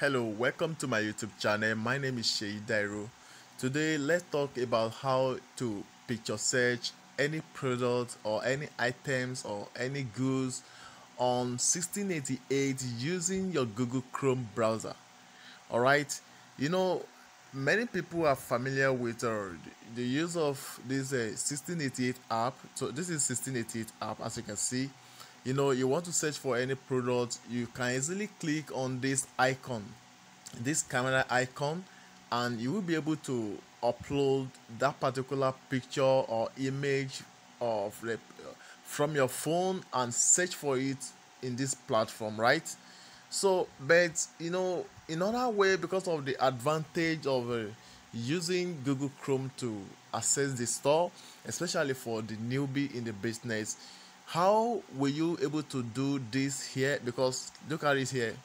Hello, welcome to my YouTube channel. My name is Sheyi Dairo. Today, let's talk about how to picture search any product or any items or any goods on 1688 using your Google Chrome browser. All right, you know, many people are familiar with uh, the use of this uh, 1688 app. So, this is 1688 app, as you can see you know you want to search for any product you can easily click on this icon this camera icon and you will be able to upload that particular picture or image of from your phone and search for it in this platform right? So but you know in other way because of the advantage of uh, using google chrome to access the store especially for the newbie in the business how were you able to do this here? Because look at it here.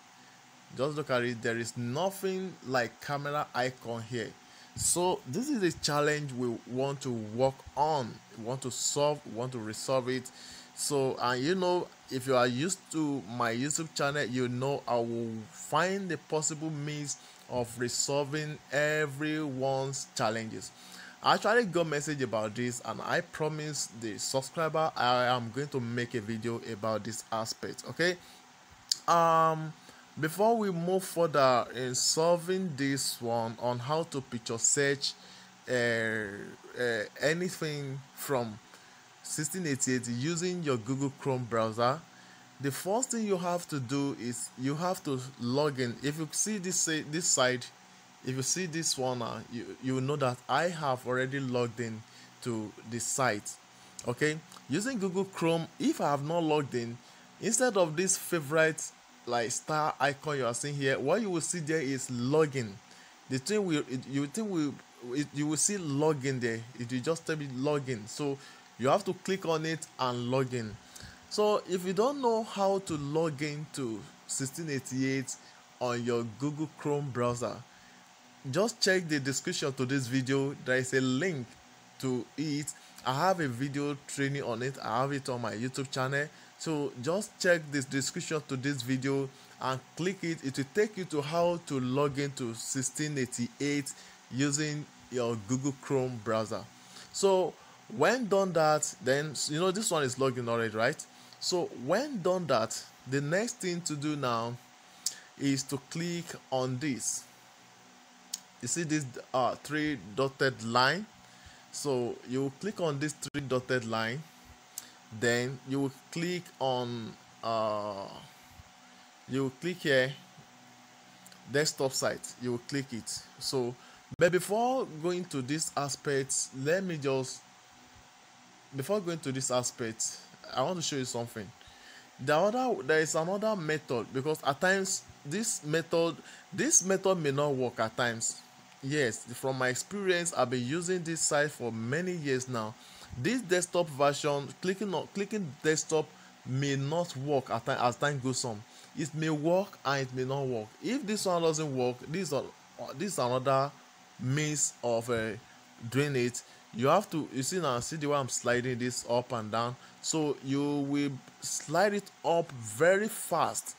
Just look at it. There is nothing like camera icon here. So this is a challenge we want to work on. Want to solve want to resolve it. So and you know if you are used to my youtube channel you know i will find the possible means of resolving everyone's challenges I actually got message about this and I promise the subscriber I am going to make a video about this aspect okay? Um before we move further in solving this one on how to picture search uh, uh, anything from 1688 using your Google Chrome browser the first thing you have to do is you have to log in. If you see this say this side if you see this one uh, you you know that i have already logged in to the site okay? Using google chrome if i have not logged in instead of this favorite like star icon you are seeing here what you will see there is login. The thing will you think will you will see login there. It will just tell me login. So you have to click on it and login. So if you don't know how to log in to 1688 on your google chrome browser just check the description to this video. There is a link to it. I have a video training on it. I have it on my youtube channel. So just check this description to this video and click it. It will take you to how to log into 1688 using your google chrome browser. So when done that then you know this one is logged in already right? So when done that the next thing to do now is to click on this you see this uh, three dotted line? So you click on this three dotted line. Then you will click on uh, you click here desktop site. You will click it. So but before going to this aspect let me just before going to this aspect i want to show you something. The other there is another method because at times this method this method may not work at times yes from my experience i've been using this site for many years now. This desktop version clicking on clicking desktop may not work at time, as time goes on. It may work and it may not work. If this one doesn't work this are this is another means of uh, doing it. You have to you see now see the way i'm sliding this up and down. So you will slide it up very fast.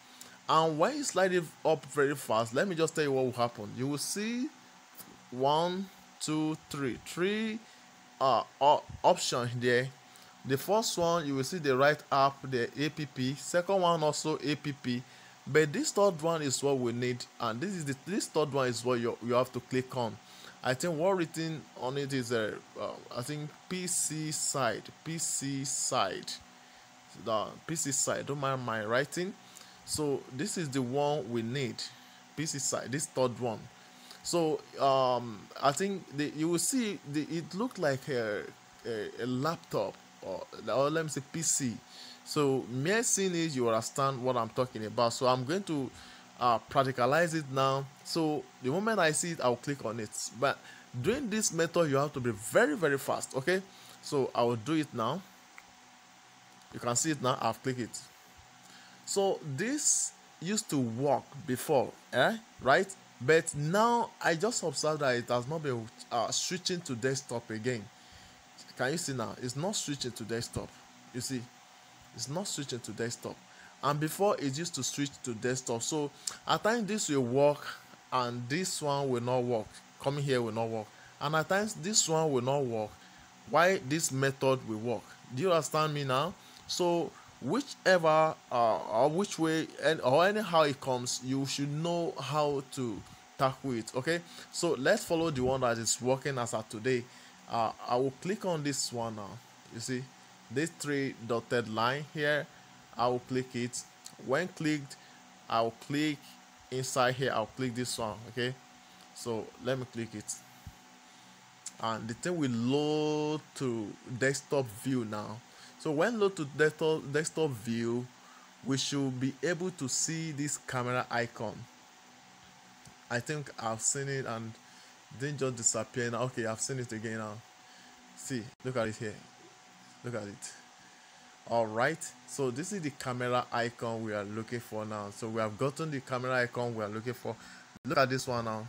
And when you slide it up very fast let me just tell you what will happen. You will see one two three. Three uh, uh option there. The first one you will see the right app the app second one also app but this third one is what we need and this is the this third one is what you, you have to click on. I think what written on it is a uh, i think pc side pc side. The pc side don't mind my writing. So this is the one we need pc side this third one so um, I think the, you will see the, it looked like a, a, a laptop or, or let me say PC. So mere seeing it, you understand what I'm talking about. So I'm going to uh, practicalize it now. So the moment I see it, I'll click on it. But doing this method, you have to be very very fast. Okay, so I will do it now. You can see it now. I've clicked it. So this used to work before, eh? Right? But now i just observed that it has not been uh, switching to desktop again. Can you see now? It's not switching to desktop. You see it's not switching to desktop. And before it used to switch to desktop. So at times this will work and this one will not work. Coming here will not work. And at times this one will not work. Why this method will work? Do you understand me now? So whichever uh, or which way and or anyhow it comes you should know how to tackle it okay? So let's follow the one that is working as of today. Uh, i will click on this one now. You see this three dotted line here i will click it. When clicked i'll click inside here i'll click this one okay? So let me click it. And the thing will load to desktop view now so when load to desktop, desktop view, we should be able to see this camera icon. I think I've seen it and didn't just disappear now. Okay, I've seen it again now. See, look at it here. Look at it. All right, so this is the camera icon we are looking for now. So we have gotten the camera icon we are looking for. Look at this one now.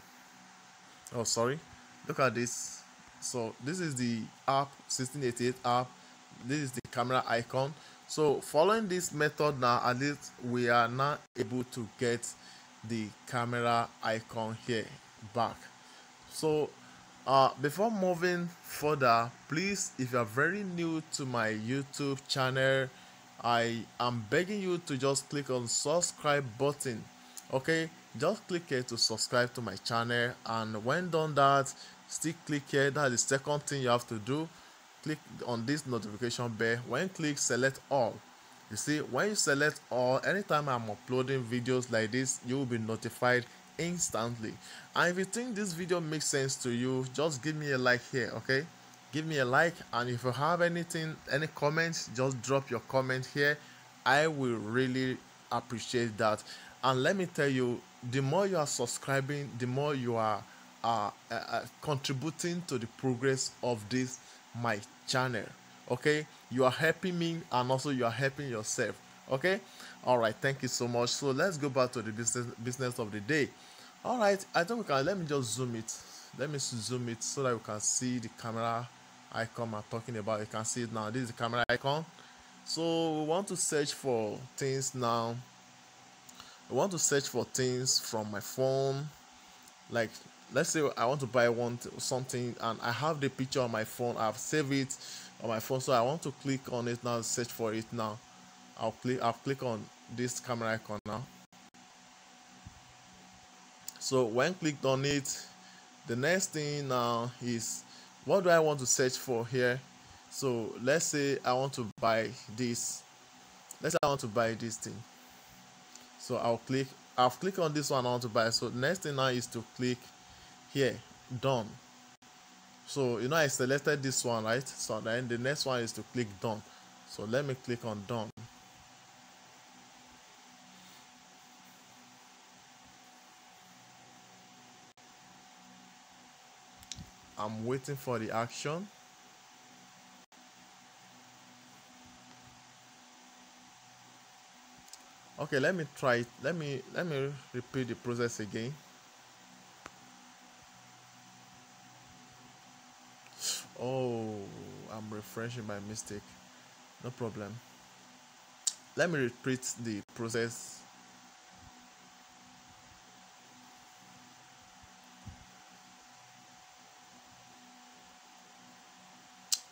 Oh, sorry. Look at this. So this is the app 1688 app this is the camera icon. So following this method now at least we are now able to get the camera icon here back. So uh, before moving further please if you are very new to my youtube channel i am begging you to just click on subscribe button okay? Just click here to subscribe to my channel and when done that still click here. That is the second thing you have to do click on this notification bell. When click select all you see when you select all anytime i'm uploading videos like this you will be notified instantly. And if you think this video makes sense to you just give me a like here okay? Give me a like and if you have anything any comments just drop your comment here. I will really appreciate that. And let me tell you the more you are subscribing the more you are uh, uh, uh contributing to the progress of this my channel okay? You are helping me and also you are helping yourself okay? All right thank you so much. So let's go back to the business business of the day. All right i think we can let me just zoom it. Let me zoom it so that we can see the camera icon i'm talking about. You can see it now. This is the camera icon. So we want to search for things now. I want to search for things from my phone like let's say I want to buy one something and I have the picture on my phone I've saved it on my phone so I want to click on it now search for it now. I'll click I'll click on this camera icon now. So when clicked on it the next thing now is what do I want to search for here? So let's say I want to buy this. Let's say I want to buy this thing. So I'll click I'll click on this one I want to buy. So next thing now is to click here. Done. So you know I selected this one right? So then the next one is to click done. So let me click on done. I'm waiting for the action. Okay let me try it let me let me repeat the process again oh i'm refreshing by mistake. No problem. Let me repeat the process.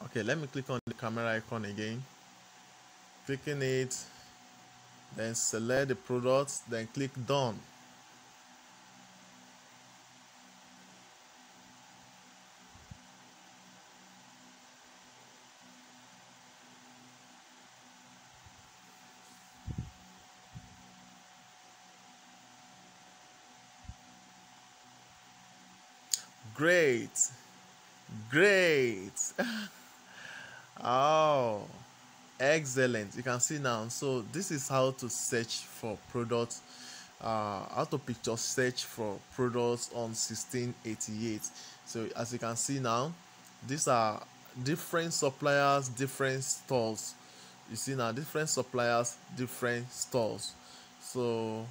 Okay let me click on the camera icon again. Clicking it then select the product then click done Great. Great. oh, excellent. You can see now. So this is how to search for products. Uh, how to picture search for products on 1688. So as you can see now, these are different suppliers, different stores. You see now, different suppliers, different stores. So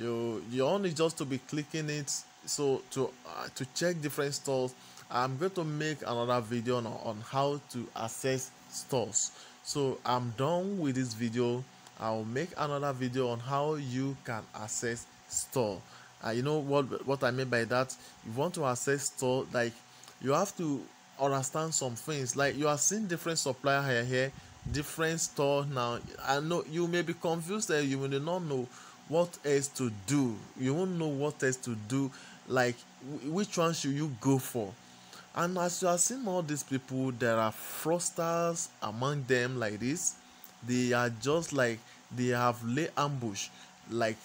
you you only just to be clicking it so to uh, to check different stores i'm going to make another video on, on how to access stores so i'm done with this video. I'll make another video on how you can access store uh, you know what what i mean by that? You want to access store like you have to understand some things. Like you are seeing different supplier here here different store now. I know you may be confused that you may not know what else to do. You won't know what else to do like which one should you go for? And as you are seeing all these people there are fraudsters among them like this. They are just like they have lay ambush like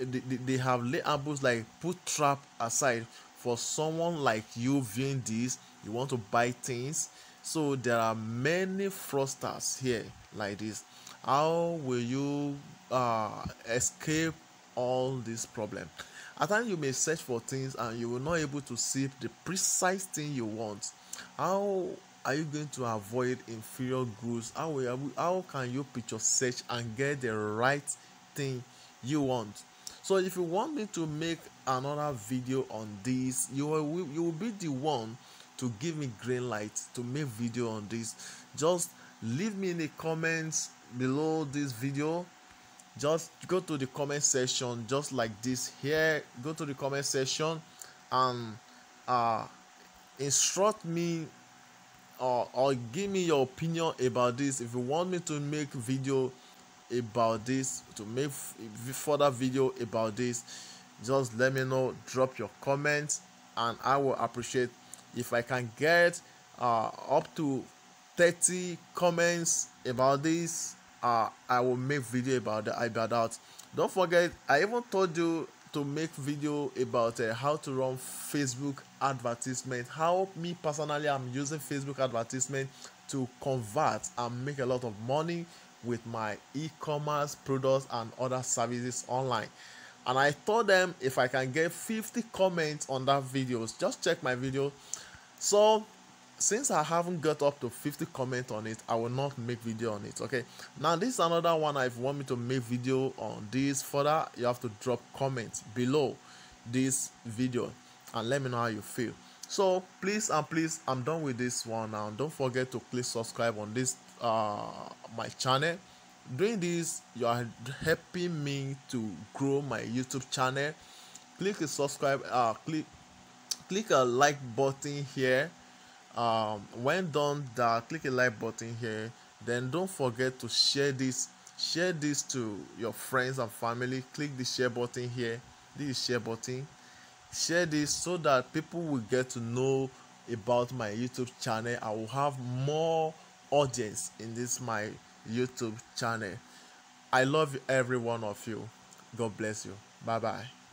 they, they have lay ambush like put trap aside for someone like you viewing this. You want to buy things. So there are many fraudsters here like this. How will you uh, escape all this problem at times you may search for things and you will not able to see the precise thing you want. How are you going to avoid inferior goods? How will, how can you picture search and get the right thing you want? So if you want me to make another video on this you will you will be the one to give me green light to make video on this. Just leave me in the comments below this video just go to the comment section just like this here. Go to the comment section and uh instruct me or, or give me your opinion about this. If you want me to make video about this to make further video about this just let me know. Drop your comments and i will appreciate. If i can get uh, up to 30 comments about this uh, i will make video about that about that. Don't forget i even told you to make video about uh, how to run facebook advertisement how me personally i'm using facebook advertisement to convert and make a lot of money with my e-commerce products and other services online. And i told them if i can get 50 comments on that videos just check my video. So since i haven't got up to 50 comments on it i will not make video on it okay? Now this is another one if you want me to make video on this further you have to drop comments below this video and let me know how you feel. So please and please i'm done with this one now. Don't forget to click subscribe on this uh my channel. Doing this you are helping me to grow my youtube channel. Click the subscribe uh click click a like button here um when done that click a like button here. Then don't forget to share this share this to your friends and family. Click the share button here. This share button. Share this so that people will get to know about my youtube channel. I will have more audience in this my youtube channel. I love every one of you. God bless you. Bye bye